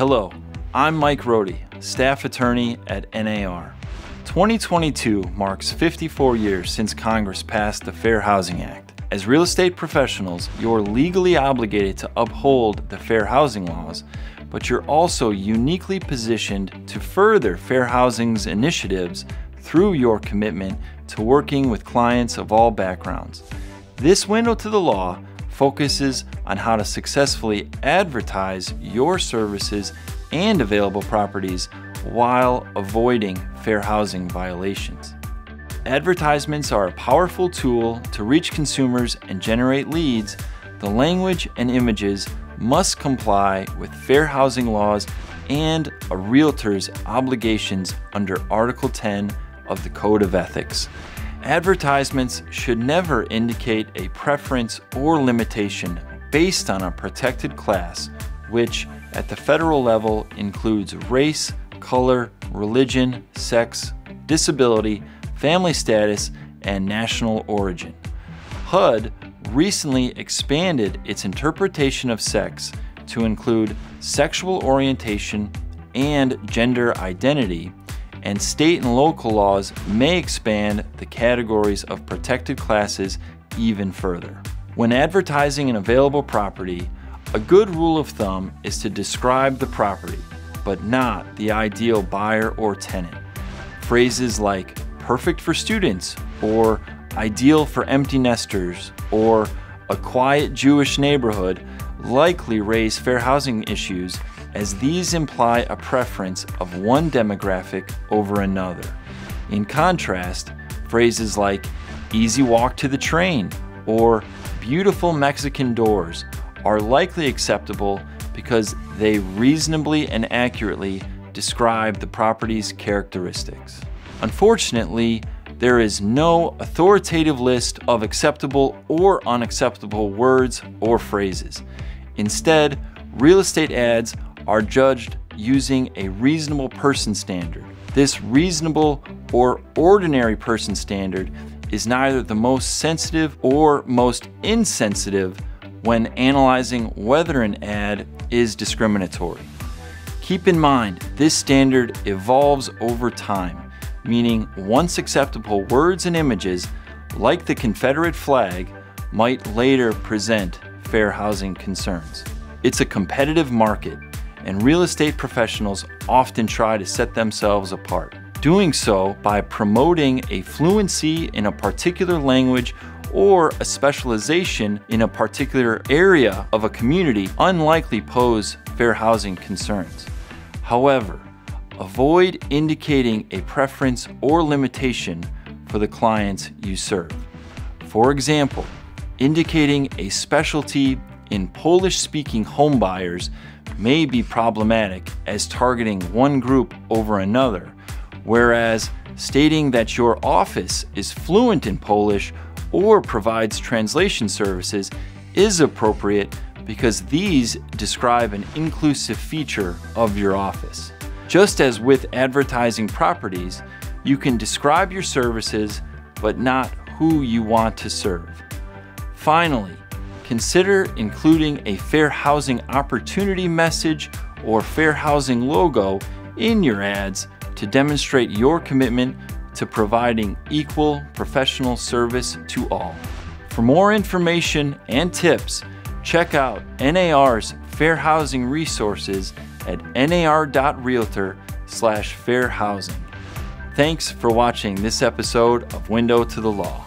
Hello, I'm Mike Rohde, staff attorney at NAR. 2022 marks 54 years since Congress passed the Fair Housing Act. As real estate professionals, you're legally obligated to uphold the fair housing laws, but you're also uniquely positioned to further fair housing's initiatives through your commitment to working with clients of all backgrounds. This window to the law focuses on how to successfully advertise your services and available properties while avoiding fair housing violations. Advertisements are a powerful tool to reach consumers and generate leads. The language and images must comply with fair housing laws and a realtor's obligations under Article 10 of the Code of Ethics. Advertisements should never indicate a preference or limitation based on a protected class, which at the federal level includes race, color, religion, sex, disability, family status, and national origin. HUD recently expanded its interpretation of sex to include sexual orientation and gender identity, and state and local laws may expand the categories of protected classes even further. When advertising an available property, a good rule of thumb is to describe the property, but not the ideal buyer or tenant. Phrases like perfect for students or ideal for empty nesters or a quiet Jewish neighborhood likely raise fair housing issues as these imply a preference of one demographic over another. In contrast, phrases like easy walk to the train or beautiful Mexican doors are likely acceptable because they reasonably and accurately describe the property's characteristics. Unfortunately, there is no authoritative list of acceptable or unacceptable words or phrases. Instead, real estate ads are judged using a reasonable person standard. This reasonable or ordinary person standard is neither the most sensitive or most insensitive when analyzing whether an ad is discriminatory. Keep in mind, this standard evolves over time, meaning once acceptable words and images, like the Confederate flag, might later present fair housing concerns. It's a competitive market, and real estate professionals often try to set themselves apart. Doing so by promoting a fluency in a particular language or a specialization in a particular area of a community unlikely pose fair housing concerns. However, avoid indicating a preference or limitation for the clients you serve. For example, indicating a specialty in Polish-speaking homebuyers may be problematic as targeting one group over another, whereas stating that your office is fluent in Polish or provides translation services is appropriate because these describe an inclusive feature of your office. Just as with advertising properties, you can describe your services but not who you want to serve. Finally, consider including a fair housing opportunity message or fair housing logo in your ads to demonstrate your commitment to providing equal professional service to all. For more information and tips, check out NAR's fair housing resources at nar.realtor slash fair housing. Thanks for watching this episode of Window to the Law.